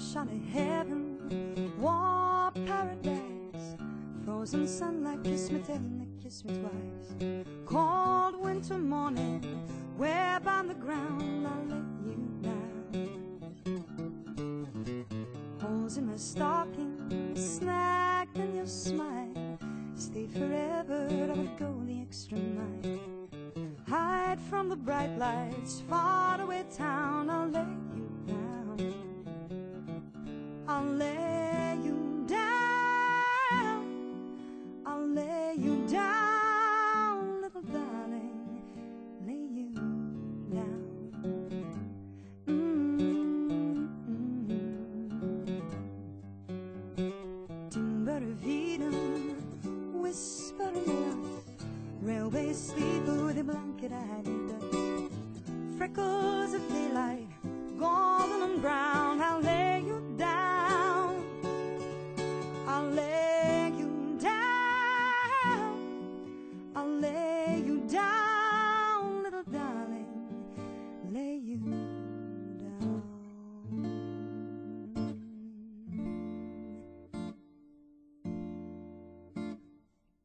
sunny heaven, warm paradise, frozen sunlight, kiss me tender, kiss me twice. Cold winter morning, web on the ground, I'll let you down. Holes in my stocking, snagged in your smile. Stay forever, I would go the extra mile. Hide from the bright lights, far away town, I'll lay you. I'll lay you down. I'll lay you down, little darling. Lay you down. Mm-hmm. Timber whispering love. Railway sleeper with a blanket I dust. Freckles of daylight, I'll lay you down. I'll lay you down, little darling. Lay you down.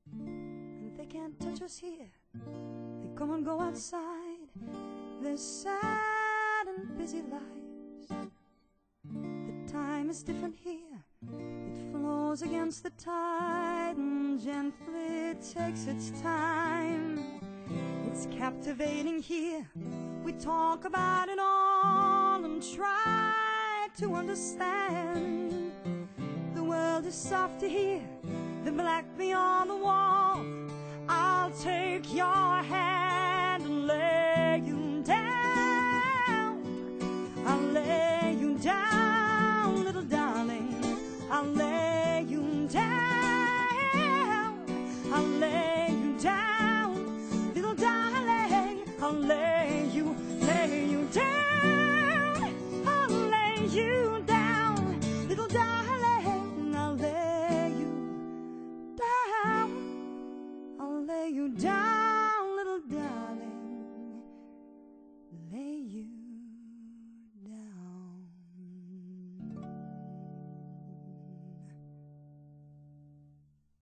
And they can't touch us here. They come and go outside. Their sad and busy lives. The time is different here. Flows against the tide and gently takes its time. It's captivating here. We talk about it all and try to understand. The world is soft to hear, the black beyond the wall. I'll take your